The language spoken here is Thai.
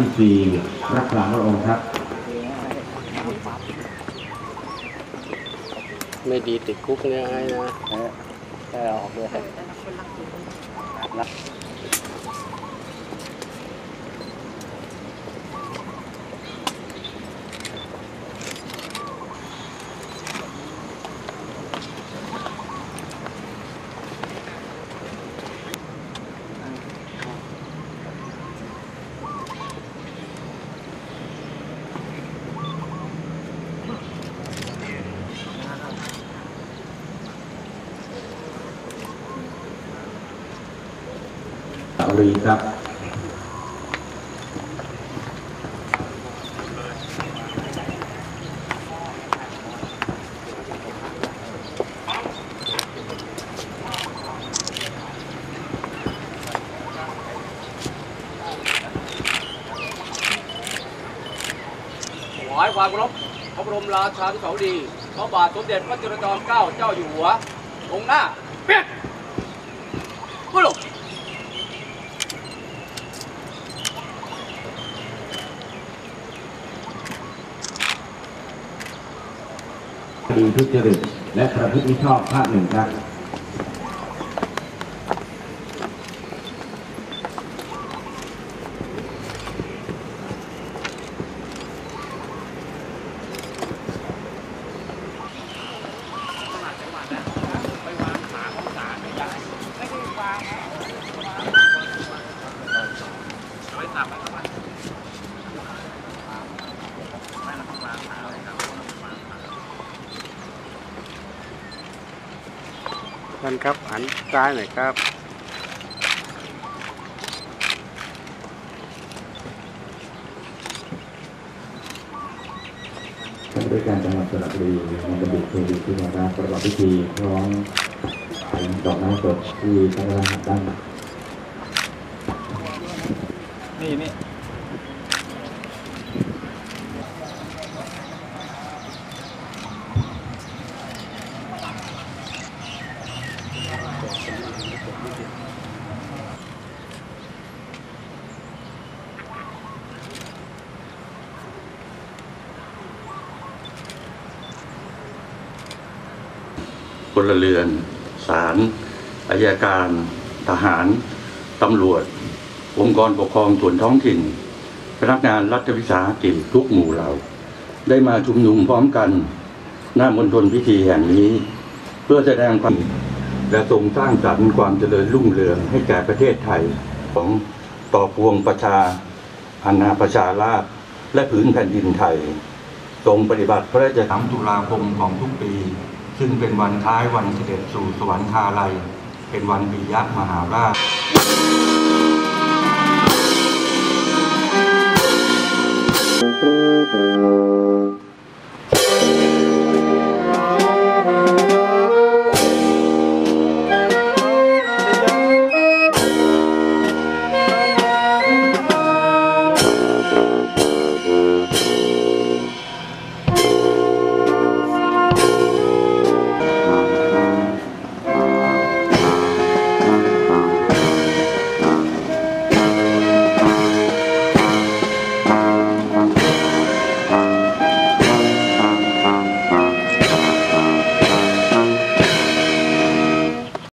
ที่สี่รักษาพระองค์ครับ ไม่ดีติดคุกเนี่ยไอ้นะได้ออกเลย สารีครับถวายความเคารพพระบรมราชาธิสดีพระบาทสมเด็จพระจุลจอมเกล้าเจ้าอยู่หัวองค์หน้าเปี้ยพุทธ คดีทุจริตและประพฤติมิชอบภาคหนึ่งครับ ท่านครับหันซ้ายหน่อยครับท่านด้วยการจังหวัดสระบุรีในระเบียบเคดีที่มาราประกอบพิธีพร้อมดอกไม้สดที่พระราชด้านนี่นี่ พลเรือน ศาลอายการ ทหาร ตำรวจ องค์กรปกครองส่วนท้องถิ่น พนักงานรัฐวิสาหกิจทุกหมู่เหล่า ได้มาชุมนุมพร้อมกัน หน้ามณฑลพิธีแห่งนี้ เพื่อแสดงความและทรงสร้างสรรค์ความเจริญรุ่งเรืองให้แก่ประเทศไทยของต่อพวงประชาอาณาประชาราษฎร์และผืนแผ่นดินไทยทรงปฏิบัติพระราชธรรมตุลาคมของทุกปี ซึ่งเป็นวันท้ายวันเสด็จสู่สวรรคาลัย เป็นวันปิยะมหาราชค